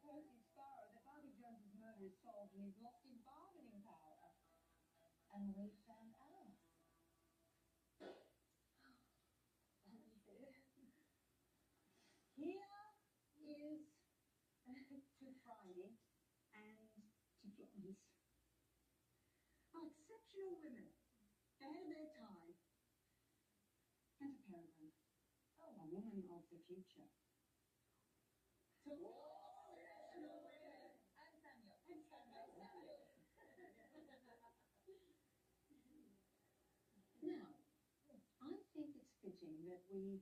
for Sparrow that Bobby Jones's murder is solved and he's lost his bargaining power. And we found out. Here is to Friday and to Florence. Are exceptional women, ahead of their time. And to Peregrine. Oh, a woman of the future. 嗯